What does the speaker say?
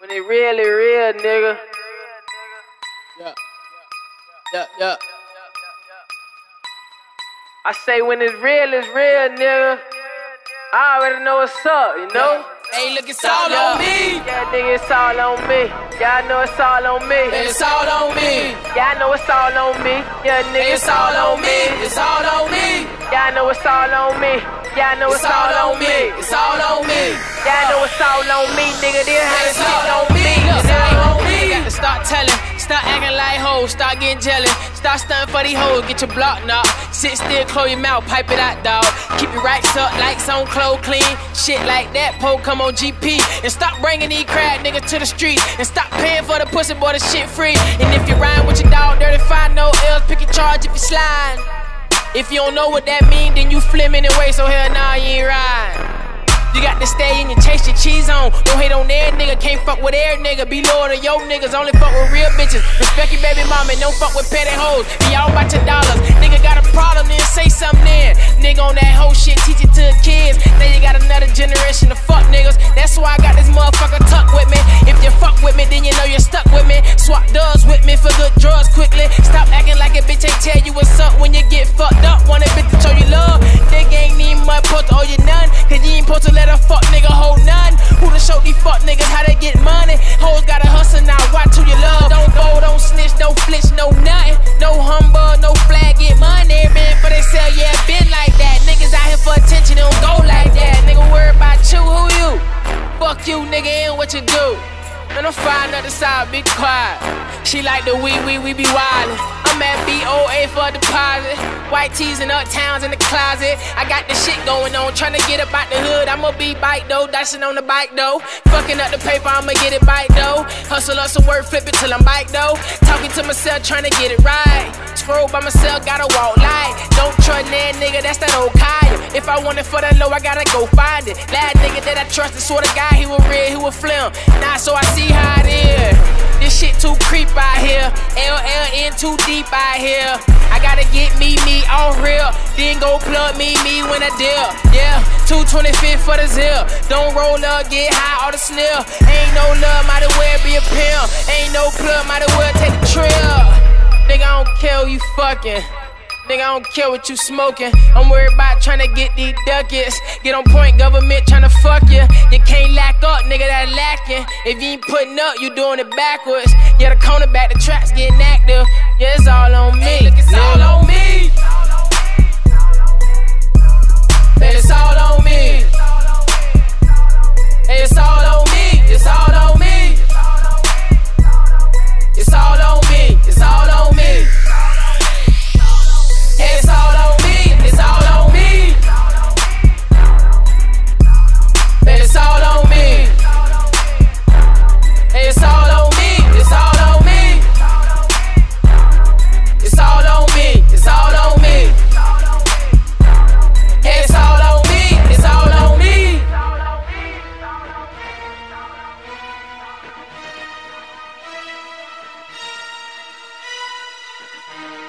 When it really real, nigga. Yeah. Yeah, yeah. I say when it's real, it's real, nigga. I already know what's up, you know? Hey, look, it's all on me. Yeah, nigga, it's all on me. Yeah, I know it's all on me. It's all on me. Yeah, I know it's all on me. Yeah, nigga, It's all on me. It's all on me. Yeah, I know it's all on me. Yeah, I know It's all on me. It's all on me. All on me, nigga. This how it's all on me. me. It's nigga. all on me. Got to start telling. Stop acting like hoes. Start getting jealous. Start stunting for these hoes. Get your block knocked. Sit still, close your mouth. Pipe it out, dog. Keep your rights up. Lights on, clothes clean. Shit like that. Pole come on GP. And stop bringing these crab niggas to the street. And stop paying for the pussy boy. The shit free. And if you rhyme with your dog, dirty find no else. Pick your charge if you slide. If you don't know what that mean, then you flimming away, so hell nah, you ain't ride. You got to stay in and chase your cheese on. Don't hate on their nigga, can't fuck with their nigga. Be loyal to your niggas, only fuck with real bitches. Respect your baby mama, don't fuck with petty hoes. Be all about your dollars. Nigga got a problem, then say something then. Nigga on that whole shit, teach it to the kids. Now you got another generation of fuck niggas. That's why I got this motherfucker tucked with me. If you fuck with me, then you know you're stuck with me. Swap dubs with me for good drugs quickly. Stop acting like a bitch ain't tell you what's up when you get fucked up. What you do. And I'm fine the side, be quiet. She like the wee wee, we be wildin'. I'm at BOA for a deposit. White tees and uptowns in the closet. I got the shit going on, tryna get up out the hood. I'ma be bike though, dashing on the bike though. Fucking up the paper, I'ma get it bike though. Hustle up some work, flip it till I'm bike though. Talking to myself, tryna get it right. Scroll by myself, gotta walk light. Don't trust that nigga, that's that old Kaya. If I want it for that low, I gotta go find it. Last nigga that I trusted, swear to God, he was real, he was flim. Nah, so I see how it is. Too deep out here. I gotta get me, me all real. Then go plug me, me when I deal. Yeah, 225 for the zip. Don't roll up, get high or the snill. Ain't no love, might as well be a pill. Ain't no plug, might as well take the trail. Nigga, I don't care who you fucking. Nigga, I don't care what you smoking. I'm worried about tryna get these ducats. Get on point, government tryna fuck you. You can't lack up, nigga, that lacking. If you ain't putting up, you doing it backwards. Yeah, the corner back, the traps getting active. Yeah, it's all on me. it's all on me. Man, it's all on me. you